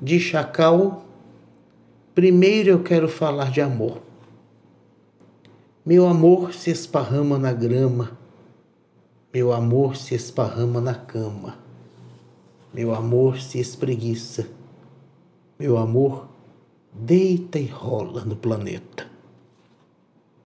de chacal, primeiro eu quero falar de amor. Meu amor se esparrama na grama, meu amor se esparrama na cama, meu amor se espreguiça, meu amor deita e rola no planeta.